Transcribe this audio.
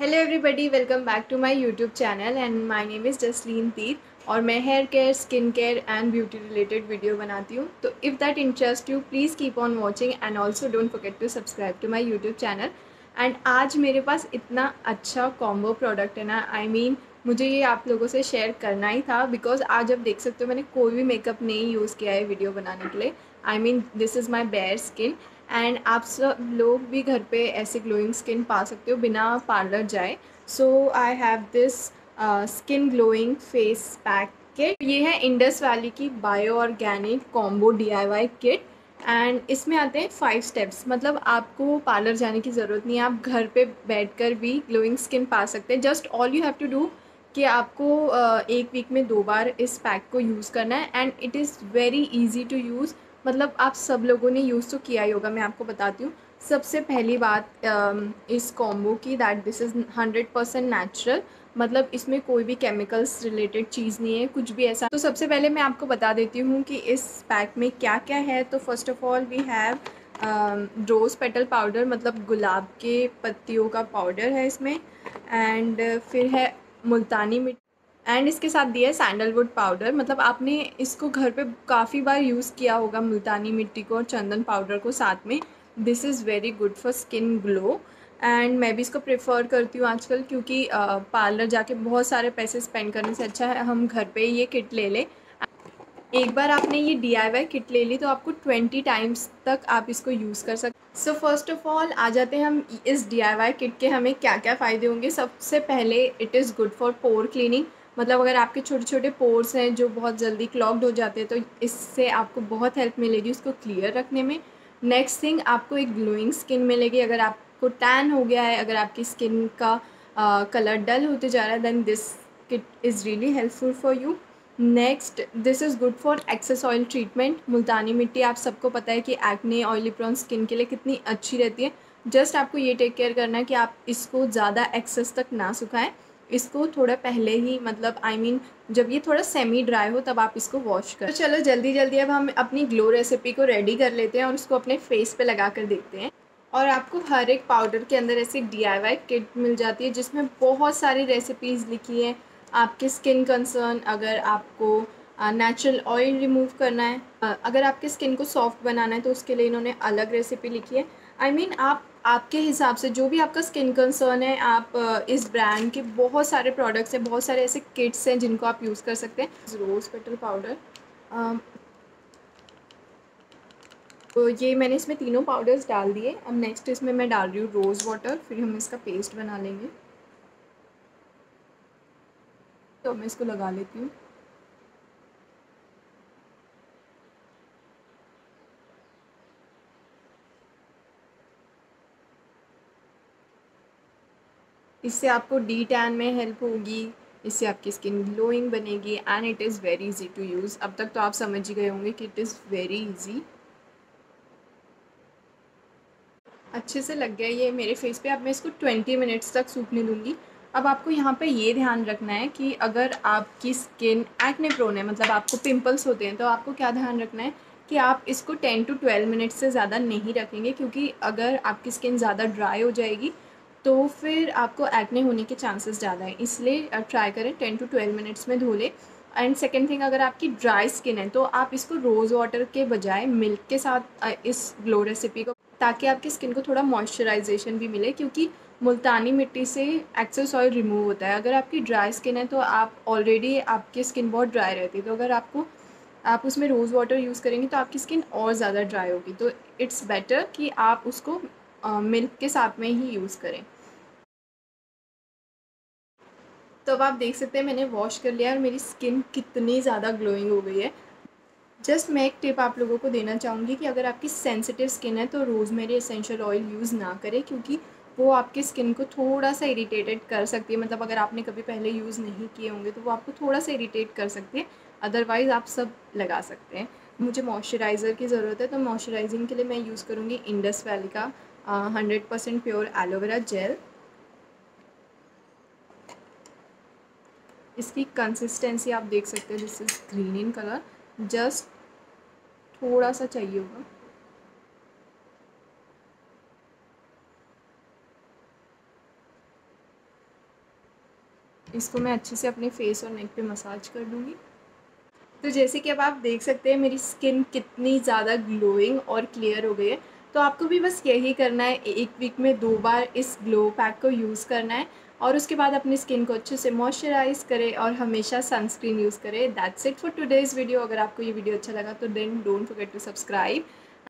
Hello everybody welcome back to my YouTube channel and my name is Jasleen Teer और मैं hair care skin care and beauty related video बनाती हूँ। तो if that interest you please keep on watching and also don't forget to subscribe to my YouTube channel and आज मेरे पास इतना अच्छा combo product है ना। आई I मीन mean, मुझे ये आप लोगों से शेयर करना ही था बिकॉज़ आज आप देख सकते हो मैंने कोई भी मेकअप नहीं यूज़ किया है वीडियो बनाने के लिए। I mean this is my bare skin and आप सब लोग भी घर पे ऐसे ग्लोइंग स्किन पा सकते हो बिना पार्लर जाए। So I have this skin glowing face pack kit ये है इंडस वैली की बायो ऑर्गेनिक कॉम्बो डी किट एंड इसमें आते हैं फाइव स्टेप्स मतलब आपको पार्लर जाने की ज़रूरत नहीं है। आप घर पे बैठकर भी ग्लोइंग स्किन पा सकते हैं। Just all you have to do कि आपको uh, एक वीक में दो बार इस पैक को यूज़ करना है। And it is very easy to use मतलब आप सब लोगों ने यूज़ तो किया ही होगा, मैं आपको बताती हूँ। सबसे पहली बात इस कॉम्बो की that this is hundred percent natural मतलब इसमें कोई भी केमिकल्स रिलेटेड चीज़ नहीं है, कुछ भी ऐसा। तो सबसे पहले मैं आपको बता देती हूँ कि इस पैक में क्या क्या है। तो first of all we have rose petal powder मतलब गुलाब के पत्तियों का पाउडर है इसमें एंड फिर है मुल्तानी मिट्टी एंड इसके साथ दिया है सैंडलवुड पाउडर मतलब आपने इसको घर पे काफ़ी बार यूज़ किया होगा मुल्तानी मिट्टी को और चंदन पाउडर को साथ में. This is very good for skin glow and मैं भी इसको प्रेफर करती हूँ आजकल क्योंकि पार्लर जाके बहुत सारे पैसे स्पेंड करने से अच्छा है. हम घर पे ये किट ले लें. एक बार आपने ये डी आई वाई किट ले ली तो आपको ट्वेंटी टाइम्स तक आप इसको यूज़ कर सकते सो फ़र्स्ट ऑफ़ ऑल आ जाते हैं हम इस डी आई वाई किट के हमें क्या क्या फ़ायदे होंगे. सबसे पहले it is good for pore cleaning मतलब अगर आपके छोटे छोटे पोर्स हैं जो बहुत जल्दी क्लॉग्ड हो जाते हैं तो इससे आपको बहुत हेल्प मिलेगी उसको क्लियर रखने में। नेक्स्ट थिंग आपको एक ग्लोइंग स्किन मिलेगी। अगर आपको टैन हो गया है, अगर आपकी स्किन का कलर डल होते जा रहा है then this kit is really helpful for you next this is good for excess oil treatment मुल्तानी मिट्टी, आप सबको पता है कि एक्ने ऑयली प्रॉन स्किन के लिए कितनी अच्छी रहती है। जस्ट आपको ये टेक केयर करना है कि आप इसको ज़्यादा एक्सेस तक ना सुखाएँ। इसको थोड़ा पहले ही मतलब आई I मीन mean, जब ये थोड़ा सेमी ड्राई हो तब आप इसको वॉश करें तो चलो जल्दी जल्दी अब हम अपनी ग्लो रेसिपी को रेडी कर लेते हैं और उसको अपने फेस पे लगा कर देखते हैं। और आपको हर एक पाउडर के अंदर ऐसी डी किट मिल जाती है जिसमें बहुत सारी रेसिपीज़ लिखी हैं। आपके स्किन कंसर्न अगर आपको नेचुरल ऑयल रिमूव करना है अगर आपके स्किन को सॉफ्ट बनाना है तो उसके लिए इन्होंने अलग रेसिपी लिखी है। आई I मीन mean, आप आपके हिसाब से जो भी आपका स्किन कंसर्न है आप इस ब्रांड के बहुत सारे प्रोडक्ट्स हैं बहुत सारे ऐसे किट्स हैं जिनको आप यूज़ कर सकते हैं। रोज़ पेटल पाउडर तो ये मैंने इसमें तीनों पाउडर्स डाल दिए। अब नेक्स्ट इसमें मैं डाल रही हूँ रोज़ वाटर फिर हम इसका पेस्ट बना लेंगे। तो मैं इसको लगा लेती हूँ। इससे आपको डी टैन में हेल्प होगी, इससे आपकी स्किन ग्लोइंग बनेगी and it is very easy to use अब तक तो आप समझ ही गए होंगे कि इट इज़ वेरी इजी अच्छे से लग गया ये मेरे फेस पे। अब मैं इसको ट्वेंटी मिनट्स तक सूखने दूँगी। अब आपको यहाँ पे ये ध्यान रखना है कि अगर आपकी स्किन एक्ने प्रोन है मतलब आपको पिंपल्स होते हैं तो आपको क्या ध्यान रखना है कि आप इसको टेन टू ट्वेल्व मिनट्स से ज़्यादा नहीं रखेंगे, क्योंकि अगर आपकी स्किन ज़्यादा ड्राई हो जाएगी तो फिर आपको एक्ने होने के चांसेस ज़्यादा है। इसलिए ट्राई करें टेन टू ट्वेल्व मिनट्स में धो लें। एंड सेकेंड थिंग अगर आपकी ड्राई स्किन है तो आप इसको रोज़ वाटर के बजाय मिल्क के साथ इस ग्लो रेसिपी को, ताकि आपकी स्किन को थोड़ा मॉइस्चराइजेशन भी मिले, क्योंकि मुल्तानी मिट्टी से एक्सेस ऑयल रिमूव होता है। अगर आपकी ड्राई स्किन है तो आप ऑलरेडी आपकी स्किन बहुत ड्राई रहती है। तो अगर आपको, आप उसमें रोज़ वाटर यूज़ करेंगे तो आपकी स्किन और ज़्यादा ड्राई होगी। तो इट्स बेटर कि आप उसको मिल्क के साथ में ही यूज़ करें। तो अब आप देख सकते हैं मैंने वॉश कर लिया और मेरी स्किन कितनी ज़्यादा ग्लोइंग हो गई है। जस्ट मैं एक टिप आप लोगों को देना चाहूँगी कि अगर आपकी सेंसिटिव स्किन है तो रोज़मेरी एसेंशियल ऑयल यूज़ ना करें क्योंकि वो आपकी स्किन को थोड़ा सा इरीटेटेड कर सकती है। मतलब अगर आपने कभी पहले यूज़ नहीं किए होंगे तो वो आपको थोड़ा सा इरीटेट कर सकती है। अदरवाइज़ आप सब लगा सकते हैं। मुझे मॉइस्चराइज़र की ज़रूरत है तो मॉइस्चराइजिंग के लिए मैं यूज़ करूँगी इंडस वैली का। Hundred percent pure aloe vera gel इसकी कंसिस्टेंसी आप देख सकते हैं this is green in colour just थोड़ा सा चाहिए होगा। इसको मैं अच्छे से अपने फेस और नेक पे मसाज कर लूँगी तो जैसे कि अब आप देख सकते हैं, मेरी स्किन कितनी ज़्यादा ग्लोइंग और क्लियर हो गई है। तो आपको भी बस यही करना है एक वीक में दो बार इस ग्लो पैक को यूज़ करना है और उसके बाद अपनी स्किन को अच्छे से मॉइस्चराइज करें और हमेशा सनस्क्रीन यूज़ करें। That's it for today's video अगर आपको ये वीडियो अच्छा लगा तो then don't forget to subscribe